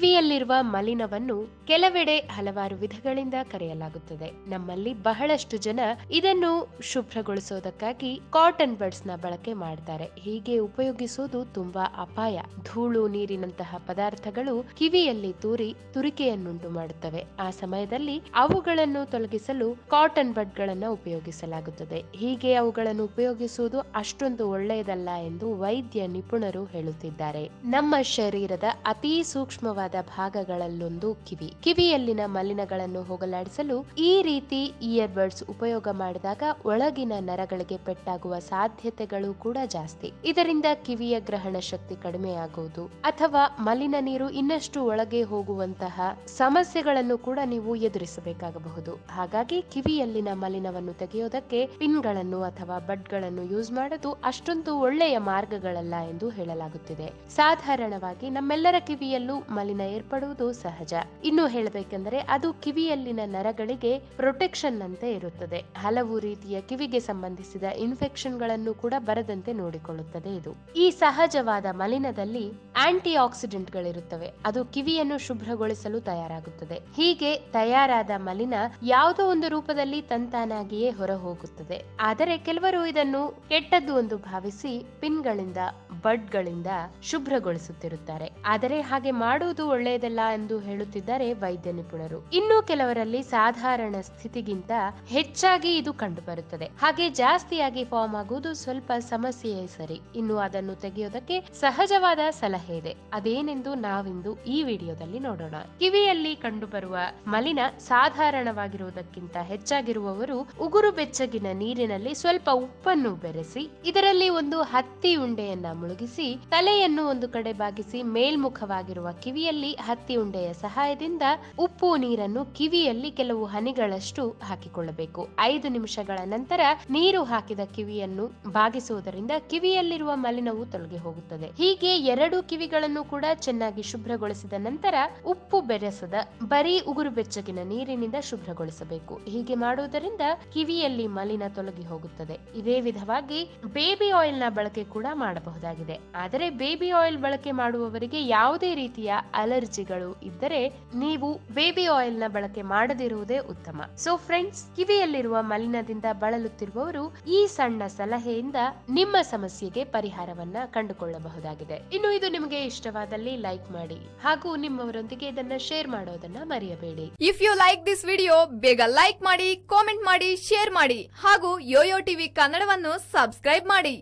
ಕಿವಿಯಲ್ಲಿರುವ ಮಲಿನವನ್ನು ಕೆಲವೆಡೆ ಹಲವಾರು ವಿಧಗಳಿಂದ ಕರೆಯಲಾಗುತ್ತದೆ. ನಮ್ಮಲ್ಲಿ ಬಹಳಷ್ಟು ಜನ ಇದನ್ನು ಶುಭ್ರಗೊಳಿಸೋದಕ್ಕಾಗಿ ಕಾಟನ್ ಬಡ್ಸ್ನ ಬಳಕೆ ಮಾಡ್ತಾರೆ. ಹೀಗೆ ಉಪಯೋಗಿಸುವುದು ತುಂಬಾ ಅಪಾಯ. ಧೂಳು ನೀರಿನಂತಹ ಪದಾರ್ಥಗಳು ಕಿವಿಯಲ್ಲಿ ತೂರಿ ತುರಿಕೆಯನ್ನುಂಟು ಮಾಡುತ್ತವೆ. ಆ ಸಮಯದಲ್ಲಿ ಅವುಗಳನ್ನು ತೊಲಗಿಸಲು ಕಾಟನ್ ಬಡ್ ಗಳನ್ನ ಉಪಯೋಗಿಸಲಾಗುತ್ತದೆ. ಹೀಗೆ ಅವುಗಳನ್ನು ಉಪಯೋಗಿಸುವುದು ಅಷ್ಟೊಂದು ಒಳ್ಳೆಯದಲ್ಲ ಎಂದು ವೈದ್ಯ ನಿಪುಣರು ಹೇಳುತ್ತಿದ್ದಾರೆ. ನಮ್ಮ ಶರೀರದ ಅತಿ ಸೂಕ್ಷ್ಮವಾದ ಭಾಗಗಳಲ್ಲೊಂದು ಕಿವಿ. ಕಿವಿಯಲ್ಲಿನ ಮಲಿನಗಳನ್ನು ಹೋಗಲಾಡಿಸಲು ಈ ರೀತಿ ಇಯರ್ ಬಡ್ಸ್ ಉಪಯೋಗ ಮಾಡಿದಾಗ ಒಳಗಿನ ನರಗಳಿಗೆ ಪೆಟ್ಟಾಗುವ ಸಾಧ್ಯತೆಗಳು ಕೂಡ ಜಾಸ್ತಿ. ಇದರಿಂದ ಕಿವಿಯ ಗ್ರಹಣ ಶಕ್ತಿ ಕಡಿಮೆಯಾಗುವುದು. ಅಥವಾ ಮಲಿನ ನೀರು ಇನ್ನಷ್ಟು ಒಳಗೆ ಹೋಗುವಂತಹ ಸಮಸ್ಯೆಗಳನ್ನು ಕೂಡ ನೀವು ಎದುರಿಸಬೇಕಾಗಬಹುದು. ಹಾಗಾಗಿ ಕಿವಿಯಲ್ಲಿನ ಮಲಿನವನ್ನು ತೆಗೆಯೋದಕ್ಕೆ ಪಿನ್ಗಳನ್ನು ಅಥವಾ ಬಡ್ಗಳನ್ನು ಯೂಸ್ ಮಾಡೋದು ಅಷ್ಟೊಂದು ಒಳ್ಳೆಯ ಮಾರ್ಗಗಳಲ್ಲ ಎಂದು ಹೇಳಲಾಗುತ್ತಿದೆ. ಸಾಧಾರಣವಾಗಿ ನಮ್ಮೆಲ್ಲರ ಕಿವಿಯಲ್ಲೂ ಮಲಿನ ಏರ್ಪಡುವುದು ಸಹಜ. ಇನ್ನು ಹೇಳಬೇಕೆಂದರೆ ಅದು ಕಿವಿಯಲ್ಲಿನ ನರಗಳಿಗೆ ಪ್ರೊಟೆಕ್ಷನ್ ಅಂತೆ ಇರುತ್ತದೆ. ಹಲವು ರೀತಿಯ ಕಿವಿಗೆ ಸಂಬಂಧಿಸಿದ ಇನ್ಫೆಕ್ಷನ್ಗಳನ್ನು ಕೂಡ ಬರದಂತೆ ನೋಡಿಕೊಳ್ಳುತ್ತದೆ ಇದು. ಈ ಸಹಜವಾದ ಮಲಿನದಲ್ಲಿ ಆಂಟಿ ಆಕ್ಸಿಡೆಂಟ್ ಗಳಿರುತ್ತವೆ ಅದು ಕಿವಿಯನ್ನು ಶುಭ್ರಗೊಳಿಸಲು ತಯಾರಾಗುತ್ತದೆ. ಹೀಗೆ ತಯಾರಾದ ಮಲಿನ ಯಾವುದೋ ಒಂದು ರೂಪದಲ್ಲಿ ತಂತಾನಾಗಿಯೇ ಹೊರ ಹೋಗುತ್ತದೆ ಆದರೆ ಕೆಲವರು ಇದನ್ನು ಕೆಟ್ಟದ್ದು ಎಂದು ಭಾವಿಸಿ ಪಿನ್ಗಳಿಂದ, ಬಡ್ಗಳಿಂದ ಶುಭ್ರಗೊಳಿಸುತ್ತಿರುತ್ತಾರೆ. ಆದರೆ ಹಾಗೆ ಮಾಡುವುದು ಒಳ್ಳೆಯದಲ್ಲ ಎಂದು ಹೇಳುತ್ತಿದ್ದಾರೆ ವೈದ್ಯ ನಿಪುಣರು. ಇನ್ನು ಕೆಲವರಲ್ಲಿ ಸಾಧಾರಣ ಸ್ಥಿತಿಗಿಂತ ಹೆಚ್ಚಾಗಿ ಇದು ಕಂಡುಬರುತ್ತದೆ. ಹಾಗೆ ಜಾಸ್ತಿಯಾಗಿ ಫಾರ್ಮ್ ಆಗುವುದು ಸ್ವಲ್ಪ ಸಮಸ್ಯೆಯೇ ಸರಿ. ಇನ್ನು ಅದನ್ನು ತೆಗೆಯೋದಕ್ಕೆ ಸಹಜವಾದ ಸಲಹೆ ಇದೆ. ಅದೇನೆಂದು ನಾವಿಂದು ಈ ವಿಡಿಯೋದಲ್ಲಿ ನೋಡೋಣ. ಕಿವಿಯಲ್ಲಿ ಕಂಡುಬರುವ ಮಲಿನ ಸಾಧಾರಣವಾಗಿರುವುದಕ್ಕಿಂತ ಹೆಚ್ಚಾಗಿರುವವರು ಉಗುರು ಬೆಚ್ಚಗಿನ ನೀರಿನಲ್ಲಿ ಸ್ವಲ್ಪ ಉಪ್ಪನ್ನು ಬೆರೆಸಿ, ಇದರಲ್ಲಿ ಒಂದು ಹತ್ತಿ ಉಂಡೆಯನ್ನ ಮುಳುಗಿಸಿ, ತಲೆಯನ್ನು ಒಂದು ಕಡೆ ಬಾಗಿಸಿ ಮೇಲ್ಮುಖವಾಗಿರುವ ಕಿವಿಯಲ್ಲಿ ಹತ್ತಿ ಉಂಡೆಯ ಸಹಾಯದಿಂದ ಉಪ್ಪು ನೀರನ್ನು ಕಿವಿಯಲ್ಲಿ ಕೆಲವು ಹನಿಗಳಷ್ಟು ಹಾಕಿಕೊಳ್ಳಬೇಕು. ಐದು ನಿಮಿಷಗಳ ನಂತರ ನೀರು ಹಾಕಿದ ಕಿವಿಯನ್ನು ಬಾಗಿಸುವುದರಿಂದ ಕಿವಿಯಲ್ಲಿರುವ ಮಲಿನವು ತೊಲಗಿ ಹೋಗುತ್ತದೆ. ಹೀಗೆ ಎರಡು ಕಿವಿಗಳನ್ನು ಕೂಡ ಚೆನ್ನಾಗಿ ಶುಭ್ರಗೊಳಿಸಿದ ನಂತರ ಉಪ್ಪು ಬೆರೆಸದ ಬರೀ ಉಗುರು ಬೆಚ್ಚಗಿನ ನೀರಿನಿಂದ ಶುಭ್ರಗೊಳಿಸಬೇಕು. ಹೀಗೆ ಮಾಡುವುದರಿಂದ ಕಿವಿಯಲ್ಲಿ ಮಲಿನ ತೊಲಗಿ ಹೋಗುತ್ತದೆ. ಇದೇ ವಿಧವಾಗಿ ಬೇಬಿ ಆಯಿಲ್ನ ಬಳಕೆ ಕೂಡ ಮಾಡಬಹುದಾಗಿದೆ. ಆದರೆ ಬೇಬಿ ಆಯಿಲ್ ಬಳಕೆ ಮಾಡುವವರಿಗೆ ಯಾವುದೇ ರೀತಿಯ ಅಲರ್ಜಿಗಳು ಇದ್ದರೆ ನೀವು ಬೇಬಿ ಆಯಿಲ್ನ ಬಳಕೆ ಮಾಡದಿರುವುದೇ ಉತ್ತಮ. ಸೊ ಫ್ರೆಂಡ್ಸ್ ಕಿವಿಯಲ್ಲಿರುವ ಮಲಿನದಿಂದ ಬಳಲುತ್ತಿರುವವರು ಈ ಸಣ್ಣ ಸಲಹೆಯಿಂದ ನಿಮ್ಮ ಸಮಸ್ಯೆಗೆ ಪರಿಹಾರವನ್ನ ಕಂಡುಕೊಳ್ಳಬಹುದಾಗಿದೆ. ಇನ್ನು ಇದು ನಿಮಗೆ ಇಷ್ಟವಾದಲ್ಲಿ ಲೈಕ್ ಮಾಡಿ ಹಾಗೂ ನಿಮ್ಮವರೊಂದಿಗೆ ಇದನ್ನ ಶೇರ್ ಮಾಡೋದನ್ನ ಮರೆಯಬೇಡಿ. If you like this video ಬೇಗ ಲೈಕ್ ಮಾಡಿ ಕಾಮೆಂಟ್ ಮಾಡಿ ಶೇರ್ ಮಾಡಿ ಹಾಗೂ ಯೋಯೋ ಟಿವಿ ಕನ್ನಡವನ್ನು ಸಬ್ಸ್ಕ್ರೈಬ್ ಮಾಡಿ.